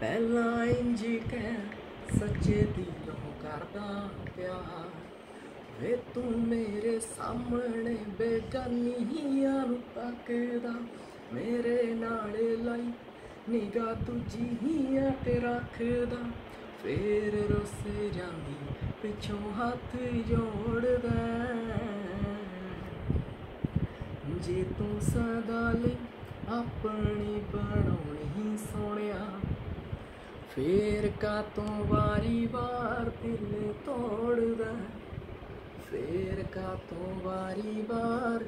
ਪਹਿਲਾਂ ਇੰਜ ਕਹਿ, ਸੱਚੇ ਦਿਲੋਂ ਕਰਦਾ ਪਿਆਰ। ਵੇ ਤੂੰ ਮੇਰੇ ਸਾਹਮਣੇ ਬੇਗਾਨੀਆਂ ਨੂੰ ਤੱਕਦਾ ਮੇਰੇ ਨਾਲ ਲਾਈ ਨਿਗਾਹ ਦੂਜੀਆਂ ਤੇ ਰੱਖਦਾ। ਫੇਰ ਰੋਸੇ ਜਾਂਦੀ, ਪਿੱਛੋਂ ਹੱਥ ਜੋੜਦਾ। ਜੇ ਤੂੰ ਸਦਾ ਲਈ ਆਪਣੀ ਬਣਾਉਣੀ ਸੋਹਣਿਆ ਫੇਰ ਕਾ ਤੂੰ ਵਾਰੀ ਵਾਰ ਦਿਲ ਤੋੜਦਾ ਫੇਰ ਕਾ ਤੂੰ ਵਾਰੀ ਵਾਰ